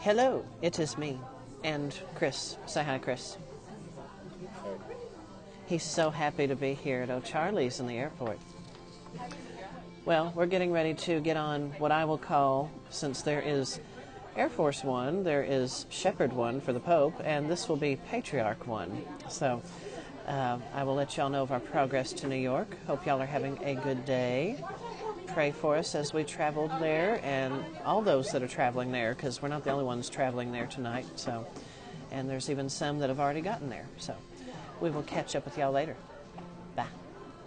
Hello, it is me. And Chris. Say hi, Chris. He's so happy to be here at O'Charley's in the airport. Well, we're getting ready to get on what I will call, since there is Air Force One, there is Shepherd One for the Pope, and this will be Patriarch One. So uh, I will let y'all know of our progress to New York. Hope y'all are having a good day. Pray for us as we traveled there, and all those that are traveling there, because we're not the only ones traveling there tonight. So, and there's even some that have already gotten there. So, we will catch up with y'all later.